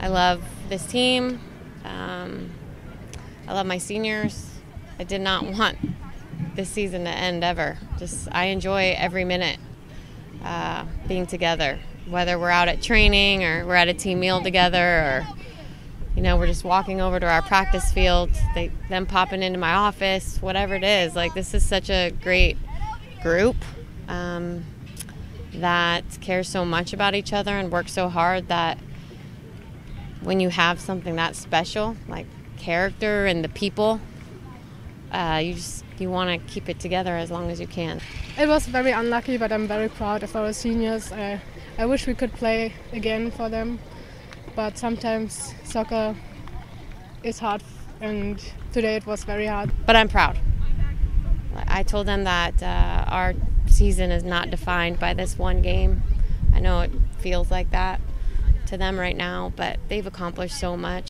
I love this team. Um, I love my seniors. I did not want this season to end ever. Just I enjoy every minute uh, being together, whether we're out at training or we're at a team meal together or you know we're just walking over to our practice field. They them popping into my office, whatever it is. Like this is such a great group. Um, that cares so much about each other and works so hard that when you have something that special, like character and the people, uh, you just you want to keep it together as long as you can. It was very unlucky, but I'm very proud of our seniors. I, I wish we could play again for them, but sometimes soccer is hard, and today it was very hard. But I'm proud. I told them that uh, our season is not defined by this one game. I know it feels like that to them right now, but they've accomplished so much.